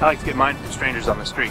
I like to get mine from strangers on the street.